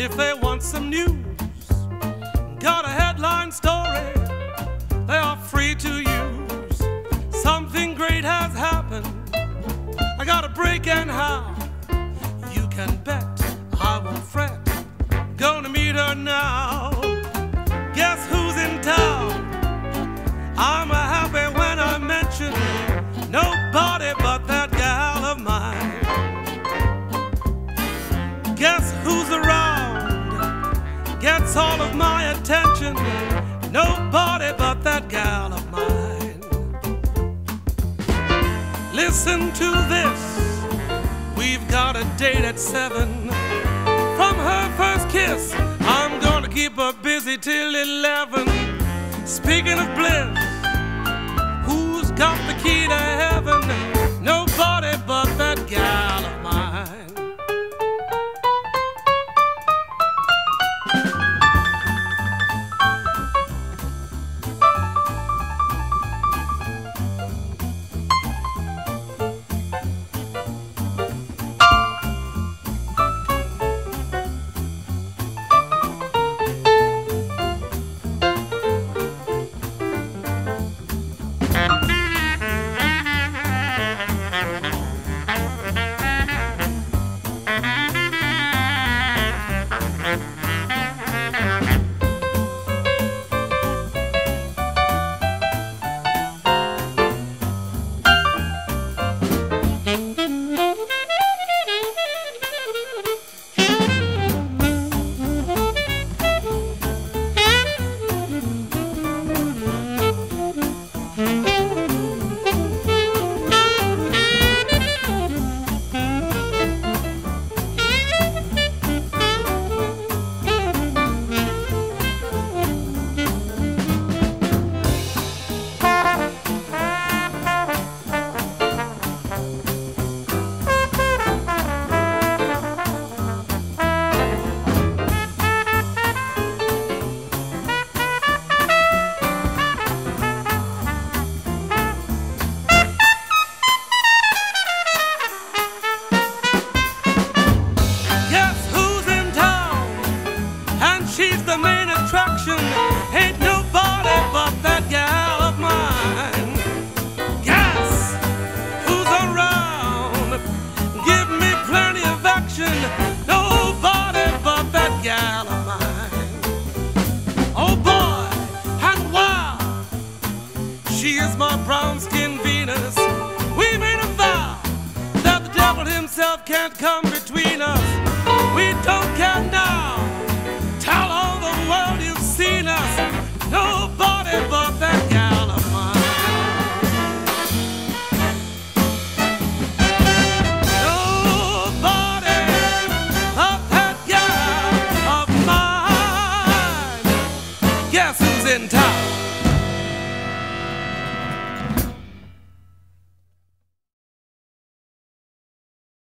if they want some news. Got a headline story they are free to use. Something great has happened. I got a break and how. You can bet I won't fret. Gonna meet her now. Gets all of my attention. Nobody but that gal of mine. Listen to this. We've got a date at seven. From her first kiss, I'm gonna keep her busy till eleven. Speaking of bliss, the main attraction. Ain't nobody but that gal of mine. Guess who's around? Give me plenty of action. Nobody but that gal of mine. Oh boy, and wow. She is my brown skinned Venus. We made a vow that the devil himself can't come in town?